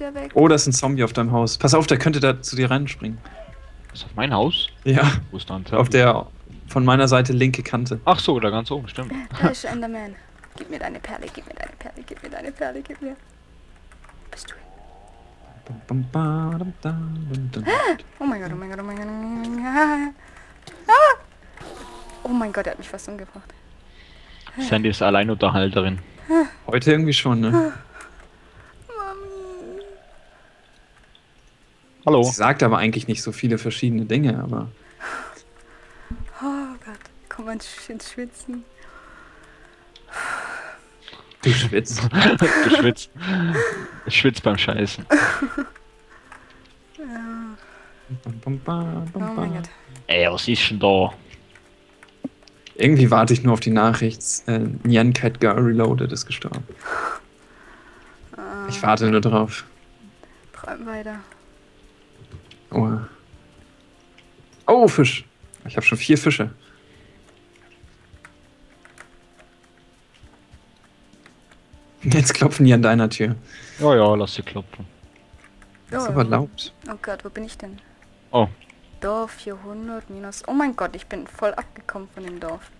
der weg. Oh, da ist ein Zombie auf deinem Haus. Pass auf, der könnte da zu dir reinspringen. Ist auf mein Haus? Ja, Wo ist da ein auf der von meiner Seite linke Kante. Ach so, da ganz oben, stimmt. Da ist Enderman. Gib mir deine Perle, gib mir deine Perle, gib mir deine Perle, gib mir. Bist du? Da, dum, dum. Oh mein Gott, oh mein Gott, oh mein Gott. Oh mein Gott. Ah. Ah. Oh mein Gott, er hat mich fast umgebracht. Sandy ist Alleinunterhalterin. Heute irgendwie schon, ne? Hallo. Sie sagt aber eigentlich nicht so viele verschiedene Dinge, aber Oh Gott, komm mal ins Schwitzen. du schwitzt. Du schwitzt. Ich schwitze beim Scheißen. Oh mein. Gott. Ey, was ist denn da? Irgendwie warte ich nur auf die Nachricht. Äh, Nyan Cat Girl Reloaded ist gestorben. Ich warte nur drauf. Träum weiter. Oh. oh, Fisch. Ich habe schon vier Fische. Jetzt klopfen die an deiner Tür. Ja, ja, lass sie klopfen. Das ist aber laut. Oh Gott, wo bin ich denn? Oh, Dorf 400 minus. Oh mein Gott, ich bin voll abgekommen von dem Dorf.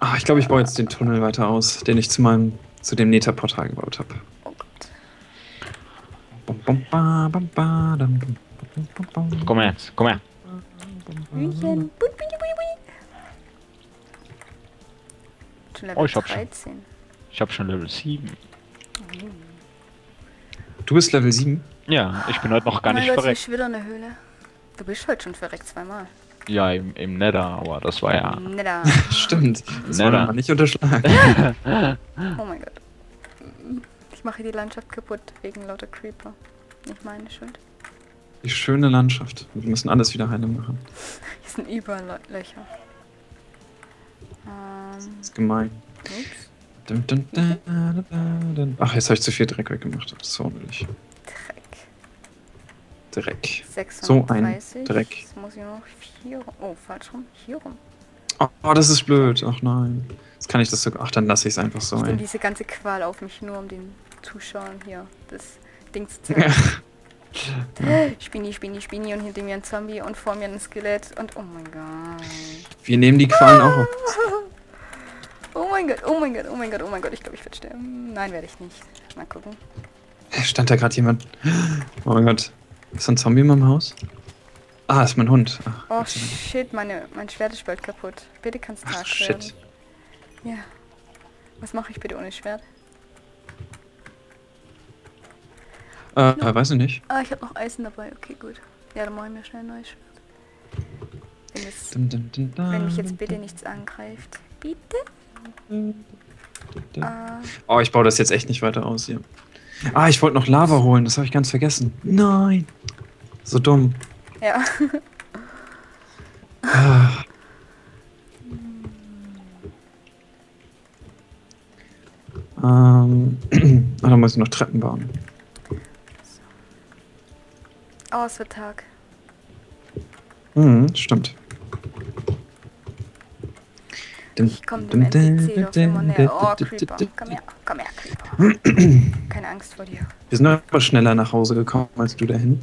Ah, ich glaube, ich baue jetzt den Tunnel weiter aus, den ich zu meinem zu dem Nether-Portal gebaut habe. Oh Gott. Bum, bum, ba, bum, ba, dum, bum, bum, bum, bum. Komm her jetzt, komm her. Hühnchen. Bui, bui, bui, bui. Schon Level Oh, ich hab schon. 13. Ich hab schon Level 7. Du bist Level 7? Ja, ich bin heute noch gar oh nicht Gott, verreckt. ist wieder eine Höhle. Du bist heute schon verreckt zweimal. Ja, im, im Nether, aber das war ja. Neda. Stimmt. Das Nether. wir nicht unterschlagen. Oh mein Gott. Ich mache die Landschaft kaputt wegen lauter Creeper. Nicht meine Schuld. Die schöne Landschaft. Wir müssen alles wieder heile machen. Hier sind überall Lö- Löcher. Ähm, Das ist gemein. ups. Dun, dun, dun. Ach, jetzt habe ich zu viel Dreck weggemacht. Das ist ordentlich. Dreck. Dreck. 36. So ein Dreck. Jetzt muss ich noch hier rum. Oh, falsch rum. Hier rum. Oh, das ist blöd. Ach nein. Jetzt kann ich das sogar. Ach, dann lasse ich es einfach so, Ich nehme diese ganze Qual auf mich nur, um den Zuschauern hier das Ding zu zeigen. Spinni, Spinni, Spinni und hinter mir ein Zombie und vor mir ein Skelett und oh mein Gott. Wir nehmen die Qualen auch auf. Oh mein Gott, oh mein Gott, oh mein Gott, oh mein Gott, ich glaube, ich werde sterben. Nein, werde ich nicht. Mal gucken. Stand da gerade jemand? Oh mein Gott. Ist ein Zombie in meinem Haus? Ah, ist mein Hund. Ach, Oh shit, meine, mein Schwert ist bald kaputt. Bitte kannst Ach, Tag shit. werden. Ja. Was mache ich bitte ohne Schwert? Äh, äh, weiß ich nicht. Ah, ich habe noch Eisen dabei. Okay, gut. Ja, dann mache ich mir schnell ein neues Schwert. Wenn, es, dun, dun, dun, wenn mich jetzt bitte nichts angreift. Bitte? Ah, Oh, ich baue das jetzt echt nicht weiter aus hier. Ah, ich wollte noch Lava holen. Das habe ich ganz vergessen. Nein. So dumm. ja. Ah. Ähm, ah, da muss ich noch Treppen bauen. Oh, es wird Tag. Mhm, stimmt. Ich komme dem NPC doch immer näher. Oh, Creeper. Komm her, komm her, Creeper. Keine Angst vor dir. Wir sind aber schneller nach Hause gekommen als du dahin.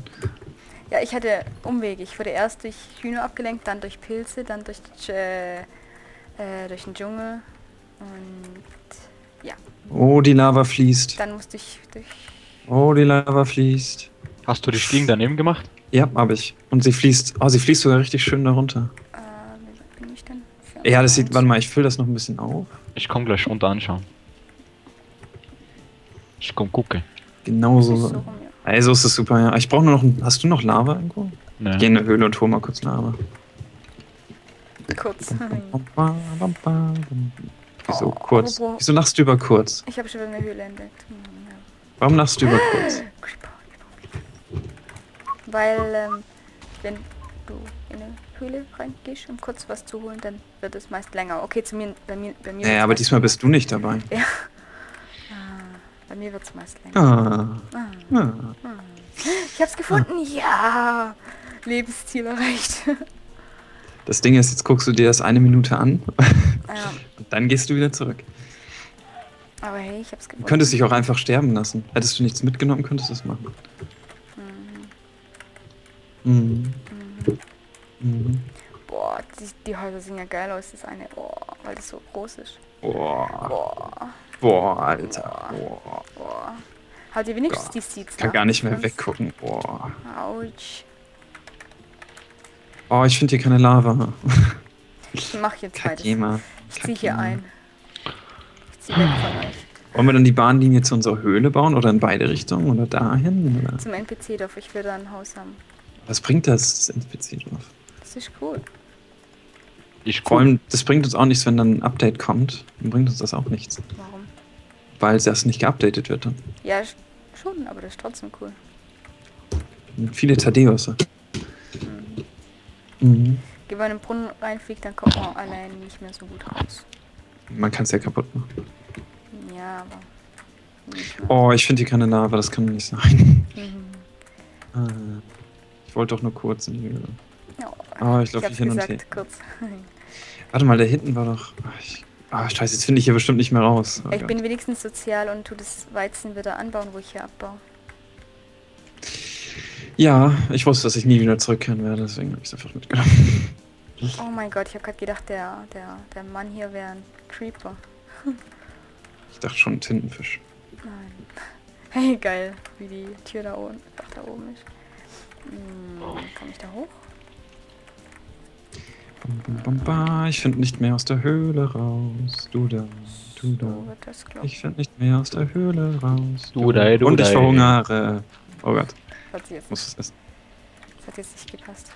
Ja, ich hatte Umwege. Ich wurde erst durch Hühner abgelenkt, dann durch Pilze, dann durch, äh, äh, durch den Dschungel. Und Oh, die Lava fließt. dann musste ich durch... Oh, die Lava fließt. Hast du die Stiegen daneben gemacht? Ja, habe ich. Und sie fließt. Oh, sie fließt sogar richtig schön darunter. Äh, wie weit bin ich denn? Ja, das sieht. Warte mal, ich fülle das noch ein bisschen auf. Ich komm gleich runter anschauen. Ich komm gucke. Genau so. so rum, ja. Also ist das super, ja. Ich brauche nur noch ein. Hast du noch Lava irgendwo? Ne. Ich gehe in eine Höhle und hol mal kurz Lava. Kurz. Wieso Oh, kurz? Wieso lachst du über kurz? Ich habe schon wieder eine Höhle entdeckt. Hm, ja. Warum lachst du über kurz? Weil, ähm, wenn du in eine Höhle reingehst, um kurz was zu holen, dann wird es meist länger. Okay, zu mir, bei mir, bei mir Ja, wird's aber diesmal bist du nicht dabei. Ja. Ah, bei mir wird es meist länger. Ah. Ah. ah. Ich hab's gefunden, ja! Lebensziel erreicht. Das Ding ist, jetzt guckst du dir das eine Minute an ja. und dann gehst du wieder zurück. Aber hey, ich hab's Du gefunden. könntest dich auch einfach sterben lassen. Hättest du nichts mitgenommen, könntest du es machen. Mhm. Mhm. Boah, die, die Häuser sehen ja geil aus, das eine. Boah, weil das so groß ist. Boah. Boah, Boah, Alter. Boah. boah. Habt ihr wenigstens Gott, die Seeds Ich kann nach? gar nicht mehr weggucken. Boah. Autsch. Oh, ich finde hier keine Lava. Ich mach jetzt beides. Kajima. Ich zieh hier ein. Ich zieh weg von euch. Wollen wir dann die Bahnlinie zu unserer Höhle bauen oder in beide Richtungen oder dahin? Oder? Zum NPC-Dorf, ich will da ein Haus haben. Was bringt das, das NPC drauf? Das ist cool. Ich Vor allem, das bringt uns auch nichts, wenn dann ein Update kommt. Dann bringt uns das auch nichts. Warum? Weil das nicht geupdatet wird dann. Ja, sch- schon, aber das ist trotzdem cool. Und viele Tadeus. Mhm. Mhm. Geh mal in den Brunnen reinfliegt, dann kommt man allein nicht mehr so gut raus. Man kann es ja kaputt machen. Ja, aber. Oh, ich finde hier keine Lava, das kann nicht sein. Mhm. Ah, Ich wollte doch nur kurz in die Höhle. Ja, Oh, ich laufe hab's hin und gesagt, her. kurz. Warte mal, da hinten war doch. Ah, ah scheiße, jetzt finde ich hier bestimmt nicht mehr raus. Oh ich Gott. bin wenigstens sozial und tu das Weizen wieder anbauen, wo ich hier abbaue. ja, ich wusste, dass ich nie wieder zurückkehren werde, deswegen habe ich es einfach mitgenommen. Oh mein Gott, ich habe gerade gedacht, der, der, der Mann hier wäre ein Creeper. Ich dachte schon Tintenfisch. Nein. Hey, geil, wie die Tür da oben, da oben ist. Hm, komm ich da hoch? Bum, bum, bum, ba. Ich finde nicht mehr aus der Höhle raus. Du da, du da. So wird das, glaub Ich finde nicht mehr aus der Höhle raus. Du da, du Und ich verhungere. Oh Gott, Hat sie jetzt, muss es essen. das hat jetzt nicht gepasst.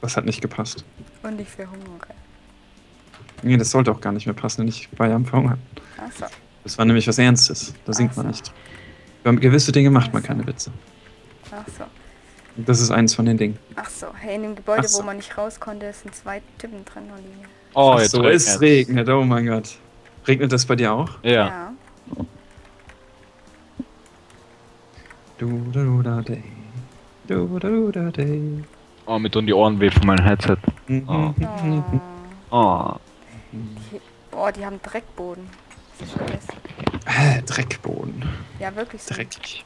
Das hat nicht gepasst. Und ich verhungere. Nee, das sollte auch gar nicht mehr passen, wenn ich bei am Verhungern. Achso. Das war nämlich was Ernstes. Da singt man so. nicht. Über gewisse Dinge macht man Ach so. keine Witze. Achso. Das ist eins von den Dingen. Achso. Hey, in dem Gebäude, Ach so. wo man nicht raus konnte, sind zwei Typen drin, Olivia. Oh, Ach jetzt so, regnet's. es regnet. Oh mein Gott. Regnet das bei dir auch? Ja. Du da du da day. Du da du da day. Oh, mir tun die Ohren weh von meinem Headset. Oh. Oh. Oh. Die, oh, die haben Dreckboden. Hä, Dreckboden. Ja, wirklich so. Dreckig.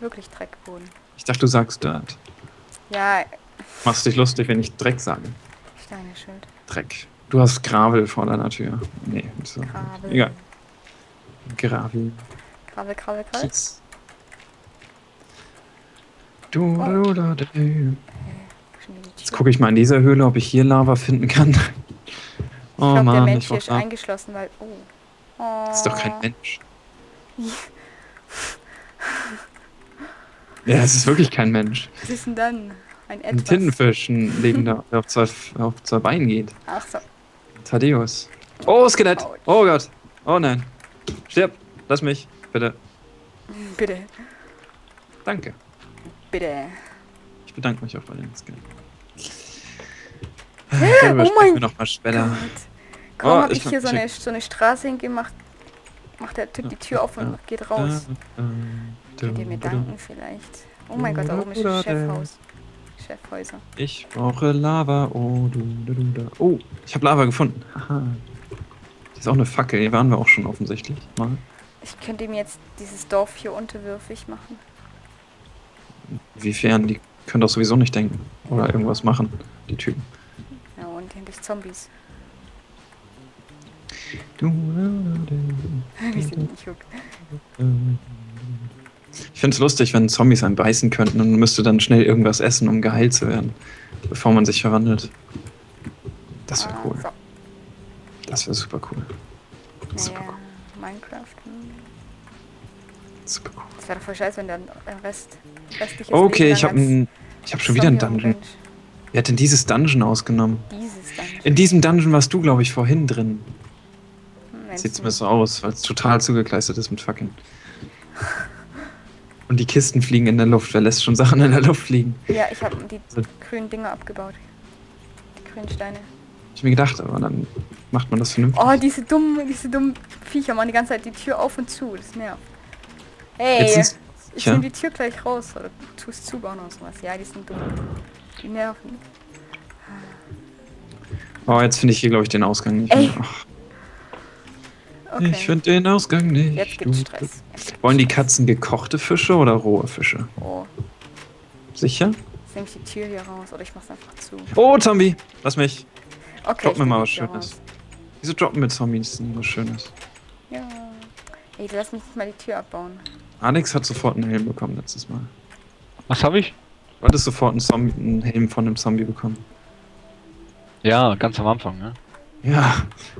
Wirklich Dreckboden. Ich dachte, du sagst Dirt. Ja, Machst dich lustig, wenn ich Dreck sage. Steineschild. Dreck. Du hast Gravel vor deiner Tür. Nee, so. Gravel. Egal. Gravel. Gravel, Gravel, Gravel. Kies. Du, du, da, da. Jetzt gucke ich mal in dieser Höhle, ob ich hier Lava finden kann. Ich Oh glaube, der Mann, Mensch ich hier ist Lava. eingeschlossen, weil. Oh. oh. Das ist doch kein Mensch. Ja, es ist wirklich kein Mensch. Was ist denn dann? Ein Ein Etwas. Tintenfisch, ein Lebender, der auf zwei, auf zwei Beinen geht. Ach so. Thaddeus. Oh, Skelett! Oh Gott! Oh nein! Stirb! Lass mich! Bitte! Bitte. Danke! Bitte. Ich bedanke mich auch bei den Skelett. Oh mein noch mal später. Gott. Kaum Oh, habe ich hier so eine, so eine Straße hingemacht, macht der Typ die Tür auf und geht raus. Könnt ihr mir danken vielleicht? Oh mein Gott, da oben ist ein Chefhaus. Chefhäuser. Ich brauche Lava. Oh, du, du, du, da. oh ich habe Lava gefunden. Haha. Das ist auch eine Fackel. Hier waren wir auch schon offensichtlich. Mal. Ich könnte ihm jetzt dieses Dorf hier unterwürfig machen. Inwiefern? Die können doch sowieso nicht denken. Oder irgendwas machen, die Typen. Ja, und endlich Zombies. Du, du, du, du. Wie sie mich juckt. Ich finde es lustig, wenn Zombies einen beißen könnten und müsste dann schnell irgendwas essen, um geheilt zu werden, bevor man sich verwandelt. Das wäre cool. Das wäre super cool. Super cool. Minecraft. hm. Super cool. Das wäre voll scheiße, wenn der Rest. restliches Okay, Leben ich habe ich hab schon wieder einen Dungeon. Wer hat denn dieses Dungeon ausgenommen? Dieses Dungeon. In diesem Dungeon warst du, glaube ich, vorhin drin. Hm, Sieht zumindest so aus, weil es total zugekleistert ist mit Fackeln. Und die Kisten fliegen in der Luft. Wer lässt schon Sachen in der Luft fliegen? Ja, ich habe die So. grünen Dinger abgebaut. Die grünen Steine. Hab ich mir gedacht, aber dann macht man das vernünftig. Oh, diese dummen, diese dummen Viecher machen die ganze Zeit die Tür auf und zu. Das nervt. Hey, ich ja. nehme die Tür gleich raus. Oder tust zubauen oder sowas. Ja, die sind dumm. Die nerven. Oh, jetzt finde ich hier, glaube ich, den Ausgang nicht Ey. mehr. Ach, Okay. Ich finde den Ausgang nicht. Jetzt gibt's Stress. Wollen die Katzen gekochte Fische oder rohe Fische? Oh, Sicher? jetzt nehme ich die Tür hier raus oder ich mach's einfach zu. Oh, Zombie! Lass mich. Okay, Drop mir mal was Schönes. raus. Wieso droppen wir Zombies denn was Schönes? Ja. Ey, lass mich nicht mal die Tür abbauen. Alex hat sofort einen Helm bekommen letztes Mal. Was habe ich? Du hattest sofort einen, Zombie, einen Helm von einem Zombie bekommen. Ja, ganz am Anfang, ne? Ja,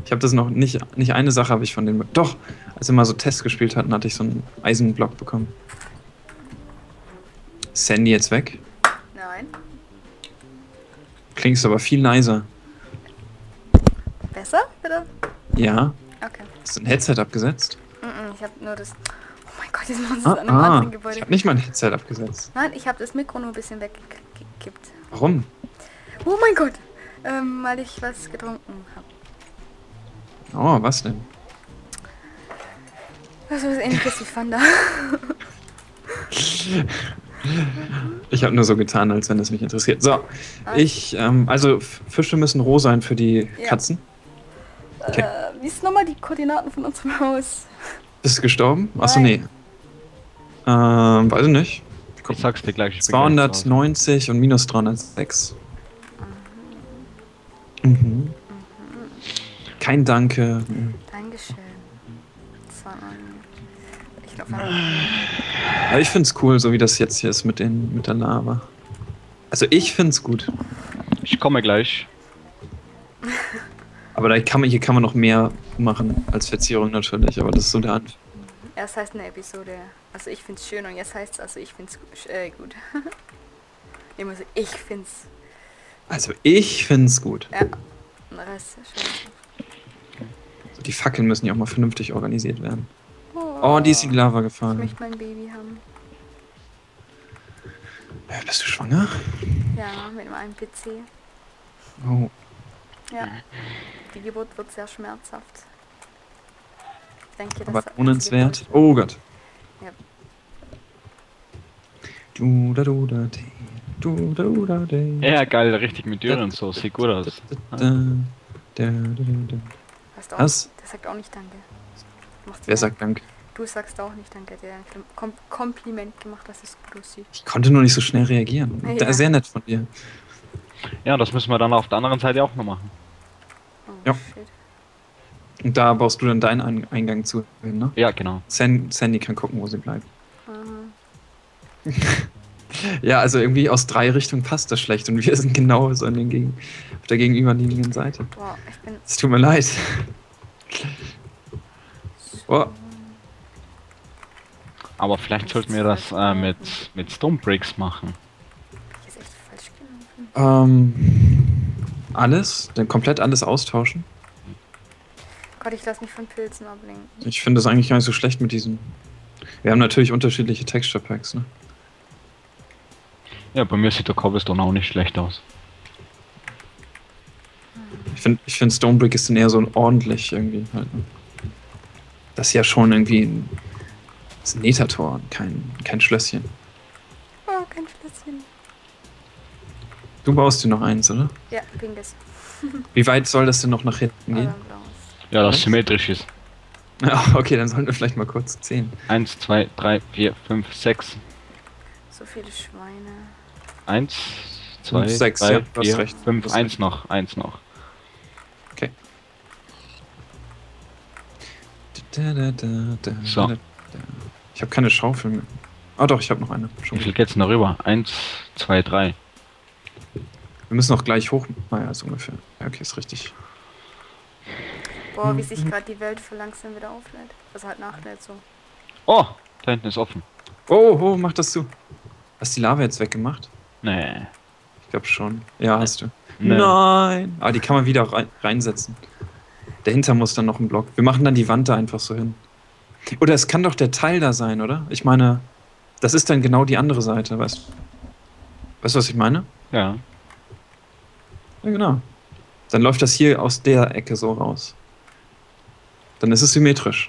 ich habe das noch nicht. Nicht eine Sache habe ich von dem. be- Doch, als wir mal so Tests gespielt hatten, hatte ich so einen Eisenblock bekommen. Ist Sandy jetzt weg? Nein. Klingst aber viel leiser. Besser, bitte? Ja. Okay. Hast du ein Headset abgesetzt? Mm -mm, ich habe nur das. Oh mein Gott, jetzt machen sie Ah, es an einem ah, anderen ich Gebäude. habe nicht mal ein Headset abgesetzt. Nein, ich habe das Mikro nur ein bisschen weggekippt. Warum? Oh mein Gott. Ähm, weil ich was getrunken habe. Oh, was denn? Das ist ähnliches wie Fanda. Ich habe nur so getan, als wenn es mich interessiert. So, Ah. ich, ähm, also Fische müssen roh sein für die Ja. Katzen. Okay. Äh, wie ist nochmal die Koordinaten von unserem Haus? Bist du gestorben? Achso, Nein. nee. Ähm, weiß ich nicht. Ich sag's dir gleich. ich bin gleich 290 und minus 306. Mhm. Kein Danke. Dankeschön. Das war ein. Ich glaube. Aber ich find's cool, so wie das jetzt hier ist mit, den, mit der Lava. Also ich find's gut. Ich komme gleich. Aber da kann man, hier kann man noch mehr machen als Verzierung natürlich. Aber das ist so der Anfang. Erst heißt eine Episode, also ich find's schön und jetzt heißt es, also ich find's äh, gut. Immer so, ich find's. Also ich find's gut. Ja. Rest ist scheiße. So, die Fackeln müssen ja auch mal vernünftig organisiert werden. Oh, Oh, die ist in die Lava ich gefallen. möchte mein Baby haben. Äh, Bist du schwanger? Ja, mit meinem PC. Oh. Ja. Die Geburt wird sehr schmerzhaft. Ich denke, das Aber die lohnenswert. Oh Gott. Ja. Du da du da di, du du da di. Ja, geil, richtig mit Türen und so. Sieht gut aus. Hast auch, Was? Der sagt auch nicht Danke. Wer sagt Danke? Du sagst auch nicht Danke. Der hat ein Kom Kompliment gemacht, dass es gut aussieht. Ich konnte nur nicht so schnell reagieren. Ja. Sehr nett von dir. Ja, das müssen wir dann auf der anderen Seite auch noch machen. Oh, Ja. shit. Und da baust du dann deinen Ein- Eingang zu, ne? Ja, genau. San Sandy kann gucken, wo sie bleibt. Aha. Ja, also irgendwie aus drei Richtungen passt das schlecht und wir sind genau so an den Gegen auf der gegenüberliegenden Seite. Boah, ich bin. Es tut mir leid. Oh, Aber vielleicht sollten wir das äh, mit, mit Stone Bricks machen. Ich ist echt falsch gelaufen. ähm, alles? Dann komplett alles austauschen? Gott, ich lass mich von Pilzen ablenken. Ich finde das eigentlich gar nicht so schlecht mit diesen. Wir haben natürlich unterschiedliche Texture Packs, ne? Ja, bei mir sieht der Cobblestone auch nicht schlecht aus. Ich finde, ich find Stonebrick ist dann eher so ordentlich irgendwie halt. Ne? Das ist ja schon irgendwie ein, das ist ein Nethertor und kein, kein Schlösschen. Oh, kein Schlüsschen. Du baust dir noch eins, oder? Ja, pinkes. Wie weit soll das denn noch nach hinten gehen? Ein. Ja, das symmetrisch ist. Ja, okay, dann sollten wir vielleicht mal kurz zählen. 1, 2, 3, 4, 5, 6. So viele Schweine. 1, 2, Fünf, sechs, 3, ja, 4, recht. Du 5, hast 1 recht. noch, 1 noch. Okay. Da, da, da, da, So. da, da. Ich habe keine Schaufel mehr. Ah doch, ich habe noch eine. Schon Wie viel geht's noch rüber? 1, 2, 3. Wir müssen auch gleich hoch. Naja, so ungefähr. Ja, okay, ist richtig. Boah, wie Mhm. sich gerade die Welt für langsam wieder auflädt. Also halt nachlädt so. Oh, da hinten ist offen. Oh, oh, mach das zu. Hast du die Lava jetzt weggemacht? Nee. Ich glaube schon. Ja, hast du. Nee. Nein. Aber die kann man wieder rein, reinsetzen. Dahinter muss dann noch ein Block. Wir machen dann die Wand da einfach so hin. Oder es kann doch der Teil da sein, oder? Ich meine, das ist dann genau die andere Seite, weißt du? Weißt du, was ich meine? Ja. Ja, genau. Dann läuft das hier aus der Ecke so raus. Dann ist es symmetrisch.